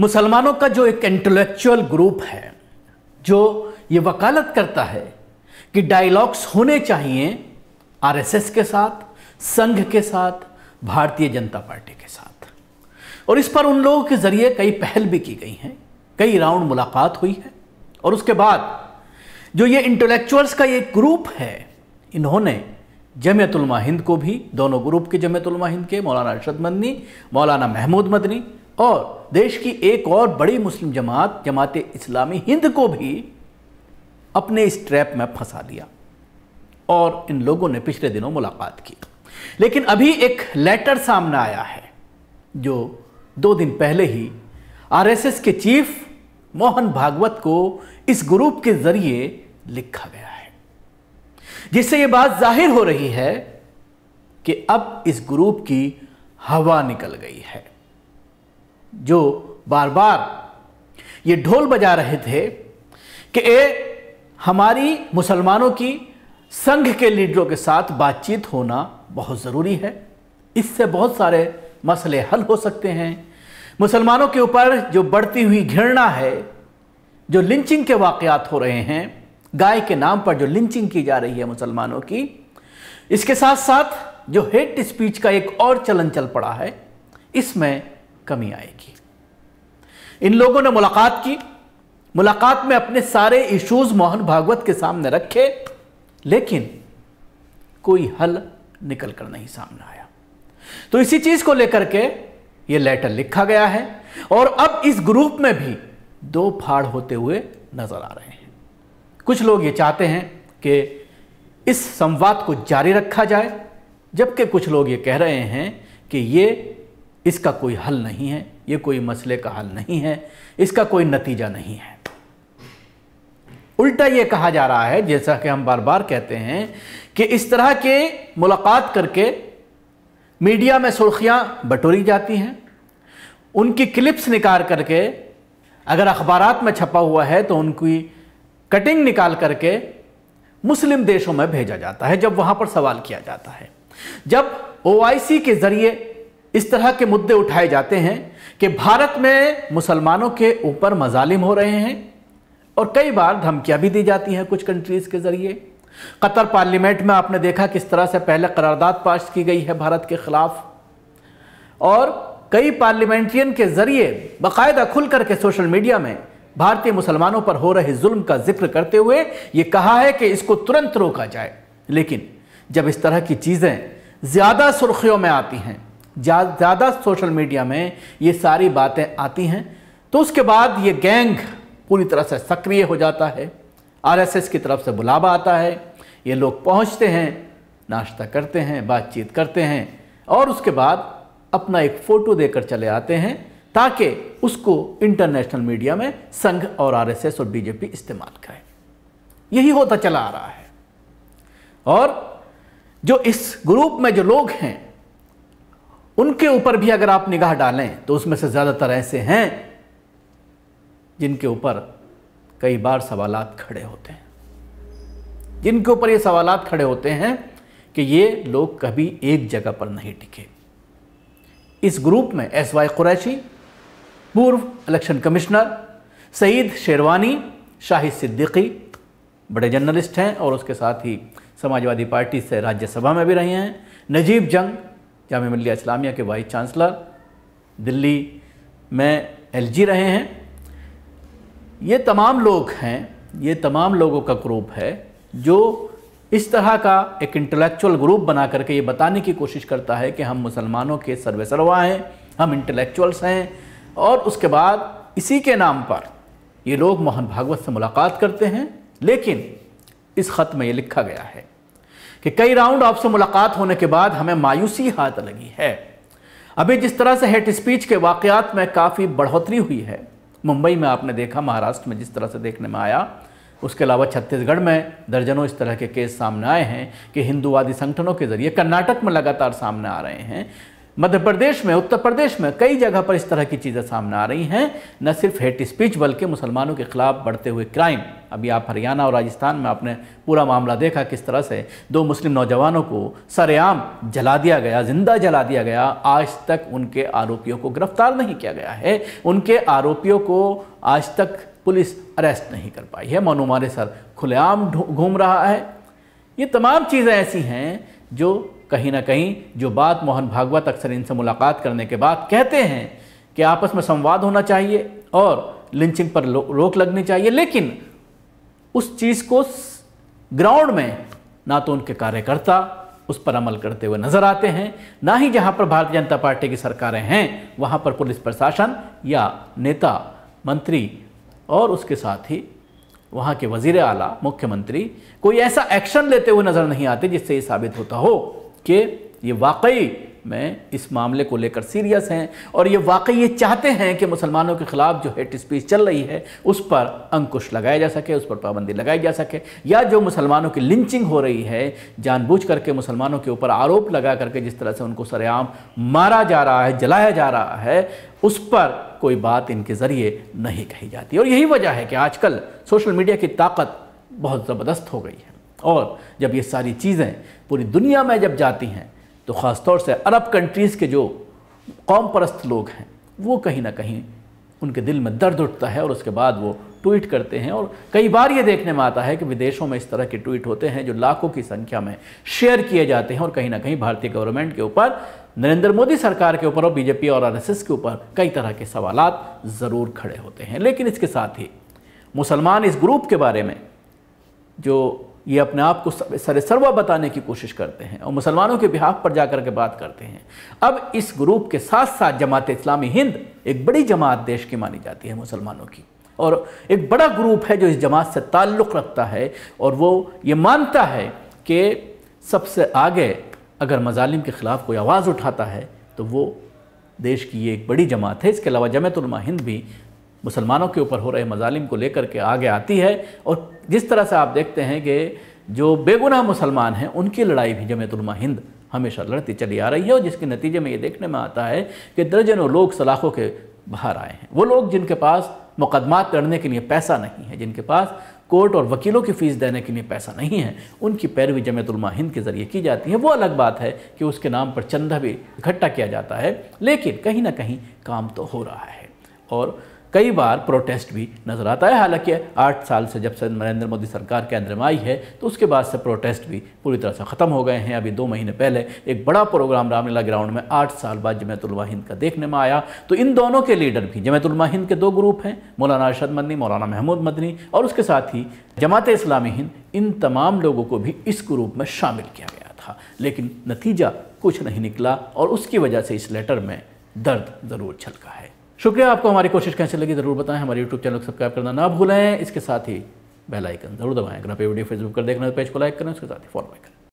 मुसलमानों का जो एक इंटेलेक्चुअल ग्रुप है, जो ये वकालत करता है कि डायलॉग्स होने चाहिए आरएसएस के साथ, संघ के साथ, भारतीय जनता पार्टी के साथ। और इस पर उन लोगों के ज़रिए कई पहल भी की गई हैं, कई राउंड मुलाकात हुई है। और उसके बाद जो ये इंटेलेक्चुअल्स का ये ग्रुप है, इन्होंने जमियतुलमा हिंद को भी, दोनों ग्रुप के जमियतुलमा हिंद के, मौलाना अरशद मदनी, मौलाना महमूद मदनी और देश की एक और बड़ी मुस्लिम जमात जमात इस्लामी हिंद को भी अपने इस ट्रैप में फंसा लिया और इन लोगों ने पिछले दिनों मुलाकात की। लेकिन अभी एक लेटर सामने आया है, जो दो दिन पहले ही आरएसएस के चीफ मोहन भागवत को इस ग्रुप के ज़रिए लिखा गया है, जिससे यह बात ज़ाहिर हो रही है कि अब इस ग्रुप की हवा निकल गई है। जो बार बार ये ढोल बजा रहे थे कि ए, हमारी मुसलमानों की संघ के लीडरों के साथ बातचीत होना बहुत ज़रूरी है। इससे बहुत सारे मसले हल हो सकते हैं। मुसलमानों के ऊपर जो बढ़ती हुई घृणा है, जो लिंचिंग के वाकयात हो रहे हैं, गाय के नाम पर जो लिंचिंग की जा रही है मुसलमानों की, इसके साथ साथ जो हेट स्पीच का एक और चलन चल पड़ा है, इसमें कमी आएगी। इन लोगों ने मुलाकात की। मुलाकात में अपने सारे इश्यूज़ मोहन भागवत के सामने रखे, लेकिन कोई हल निकल कर नहीं सामने आया। तो इसी चीज़ को लेकर के यह लेटर लिखा गया है और अब इस ग्रुप में भी दो फाड़ होते हुए नज़र आ रहे हैं। कुछ लोग ये चाहते हैं कि इस संवाद को जारी रखा जाए, जबकि कुछ लोग ये कह रहे हैं कि ये इसका कोई हल नहीं है, ये कोई मसले का हल नहीं है, इसका कोई नतीजा नहीं है। उल्टा ये कहा जा रहा है, जैसा कि हम बार बार कहते हैं, कि इस तरह के मुलाकात करके मीडिया में सुर्खियाँ बटोरी जाती हैं, उनकी क्लिप्स निकाल करके अगर अखबारात में छपा हुआ है तो उनकी कटिंग निकाल करके मुस्लिम देशों में भेजा जाता है, जब वहाँ पर सवाल किया जाता है। जब ओआईसी के ज़रिए इस तरह के मुद्दे उठाए जाते हैं कि भारत में मुसलमानों के ऊपर मजालिम हो रहे हैं और कई बार धमकियाँ भी दी जाती हैं कुछ कंट्रीज़ के ज़रिए। कतर पार्लियामेंट में आपने देखा किस तरह से पहले करारदाद पास की गई है भारत के खिलाफ। और कई पार्लियामेंट्रियन के ज़रिए बाकायदा खुल करके सोशल मीडिया में भारतीय मुसलमानों पर हो रहे जुल्म का ज़िक्र करते हुए यह कहा है कि इसको तुरंत रोका जाए। लेकिन जब इस तरह की चीज़ें ज़्यादा सुर्खियों में आती हैं ज़्यादा सोशल मीडिया में ये सारी बातें आती हैं तो उसके बाद ये गैंग पूरी तरह से सक्रिय हो जाता है, आरएसएस की तरफ़ से बुलावा आता है, ये लोग पहुँचते हैं, नाश्ता करते हैं, बातचीत करते हैं, और उसके बाद अपना एक फ़ोटो देकर चले आते हैं, ताकि उसको इंटरनेशनल मीडिया में संघ और आरएसएस और बीजेपी इस्तेमाल करें। यही होता चला आ रहा है। और जो इस ग्रुप में जो लोग हैं उनके ऊपर भी अगर आप निगाह डालें तो उसमें से ज़्यादातर ऐसे हैं जिनके ऊपर कई बार सवालात खड़े होते हैं। जिनके ऊपर ये सवालात खड़े होते हैं कि ये लोग कभी एक जगह पर नहीं टिके। इस ग्रुप में एस वाई कुरैशी, पूर्व इलेक्शन कमिश्नर, सईद शेरवानी शाहिद सिद्दीकी बड़े जर्नलिस्ट हैं और उसके साथ ही समाजवादी पार्टी से राज्यसभा में भी रहे हैं, नजीब जंग जाम मिलिया इस्लामिया के वाइस चांसलर, दिल्ली में एलजी रहे हैं। ये तमाम लोग हैं, ये तमाम लोगों का ग्रुप है, जो इस तरह का एक इंटेलेक्चुअल ग्रुप बना करके ये बताने की कोशिश करता है कि हम मुसलमानों के सर्वे सर्वा हैं, हम इंटेलेक्चुअल्स हैं, और उसके बाद इसी के नाम पर ये लोग मोहन भागवत से मुलाकात करते हैं। लेकिन इस ख़त में ये लिखा गया है कि कई राउंड आपसे मुलाकात होने के बाद हमें मायूसी हाथ लगी है। अभी जिस तरह से हेट स्पीच के वाक़ात में काफ़ी बढ़ोतरी हुई है। मुंबई में आपने देखा, महाराष्ट्र में जिस तरह से देखने में आया, उसके अलावा छत्तीसगढ़ में दर्जनों इस तरह के केस सामने आए हैं कि हिंदूवादी संगठनों के ज़रिए कर्नाटक में लगातार सामने आ रहे हैं। मध्य प्रदेश में, उत्तर प्रदेश में कई जगह पर इस तरह की चीज़ें सामने आ रही हैं। न सिर्फ़ हेट स्पीच, बल्कि मुसलमानों के खिलाफ बढ़ते हुए क्राइम। अभी आप हरियाणा और राजस्थान में आपने पूरा मामला देखा किस तरह से दो मुस्लिम नौजवानों को सरेआम जला दिया गया, ज़िंदा जला दिया गया। आज तक उनके आरोपियों को गिरफ़्तार नहीं किया गया है। उनके आरोपियों को आज तक पुलिस अरेस्ट नहीं कर पाई है। मनु मारे सर खुलेआम घूम रहा है। ये तमाम चीज़ें ऐसी हैं जो कहीं ना कहीं, जो बात मोहन भागवत अक्सर इनसे मुलाकात करने के बाद कहते हैं कि आपस में संवाद होना चाहिए और लिंचिंग पर रोक लगनी चाहिए। लेकिन उस चीज़ को ग्राउंड में ना तो उनके कार्यकर्ता उस पर अमल करते हुए नज़र आते हैं, ना ही जहाँ पर भारतीय जनता पार्टी की सरकारें हैं, वहाँ पर पुलिस प्रशासन या नेता, मंत्री और उसके साथ ही वहाँ के वज़ीर आला, मुख्यमंत्री, कोई ऐसा एक्शन लेते हुए नज़र नहीं आते जिससे ये साबित होता हो कि ये वाकई में इस मामले को लेकर सीरियस हैं और ये वाकई ये चाहते हैं कि मुसलमानों के खिलाफ जो हेट स्पीच चल रही है, उस पर अंकुश लगाया जा सके, उस पर पाबंदी लगाई जा सके, या जो मुसलमानों की लिंचिंग हो रही है, जानबूझ करके मुसलमानों के ऊपर आरोप लगा करके जिस तरह से उनको सरेआम मारा जा रहा है, जलाया जा रहा है, उस पर कोई बात इनके ज़रिए नहीं कही जाती। और यही वजह है कि आजकल सोशल मीडिया की ताकत बहुत ज़बरदस्त हो गई है। और जब ये सारी चीज़ें पूरी दुनिया में जब जाती हैं तो ख़ास तौर से अरब कंट्रीज़ के जो कौम परस्त लोग हैं, वो कहीं ना कहीं उनके दिल में दर्द उठता है और उसके बाद वो ट्वीट करते हैं और कई बार ये देखने में आता है कि विदेशों में इस तरह के ट्वीट होते हैं जो लाखों की संख्या में शेयर किए जाते हैं और कहीं ना कहीं भारतीय गवर्नमेंट के ऊपर, नरेंद्र मोदी सरकार के ऊपर और बीजेपी और आरएसएस के ऊपर कई तरह के सवाल ज़रूर खड़े होते हैं। लेकिन इसके साथ ही मुसलमान इस ग्रुप के बारे में जो ये अपने आप को सर सर्वा बताने की कोशिश करते हैं और मुसलमानों के बिहाफ पर जाकर के बात करते हैं। अब इस ग्रुप के साथ साथ जमात इस्लामी हिंद एक बड़ी जमात देश की मानी जाती है मुसलमानों की। और एक बड़ा ग्रुप है जो इस जमात से ताल्लुक़ रखता है और वो ये मानता है कि सबसे आगे अगर मजालिम के ख़िलाफ़ कोई आवाज़ उठाता है तो वो देश की ये एक बड़ी जमात है। इसके अलावा जमतुलमा हिंद भी मुसलमानों के ऊपर हो रहे मजालिम को लेकर के आगे आती है और जिस तरह से आप देखते हैं कि जो बेगुनाह मुसलमान हैं, उनकी लड़ाई भी जमतुलमा हिंद हमेशा लड़ती चली आ रही है और जिसके नतीजे में ये देखने में आता है कि दर्जनों लोग सलाखों के बाहर आए हैं। वो लोग जिनके पास मुकदमात लड़ने के लिए पैसा नहीं है, जिनके पास कोर्ट और वकीलों की फ़ीस देने के लिए पैसा नहीं है, उनकी पैरवी जमतुलमा हिंद के ज़रिए की जाती है। वो अलग बात है कि उसके नाम पर चंदा भी इकट्ठा किया जाता है, लेकिन कहीं ना कहीं काम तो हो रहा है। और कई बार प्रोटेस्ट भी नज़र आता है। हालाँकि आठ साल से जब से नरेंद्र मोदी सरकार केंद्र में आई है तो उसके बाद से प्रोटेस्ट भी पूरी तरह से ख़त्म हो गए हैं। अभी दो महीने पहले एक बड़ा प्रोग्राम रामलीला ग्राउंड में आठ साल बाद जमतुल्मा हिंद का देखने में आया। तो इन दोनों के लीडर भी जमतुल्मा हिंद के दो ग्रुप हैं, मौलाना अरशद मदनी, मौलाना महमूद मदनी और उसके साथ ही जमात इस्लामी हिंद, इन तमाम लोगों को भी इस ग्रुप में शामिल किया गया था। लेकिन नतीजा कुछ नहीं निकला और उसकी वजह से इस लेटर में दर्द ज़रूर छलका है। शुक्रिया, आपको हमारी कोशिश कैसे लगी ज़रूर बताएँ। हमारे यूट्यूब चैनल को सब्सक्राइब करना ना भूलें। इसके साथ ही बेल आइकन ज़रूर दबाएँ। अगर आप वीडियो फेसबुक पर देखना तो पेज को लाइक करें, उसके साथ ही फॉलो करें।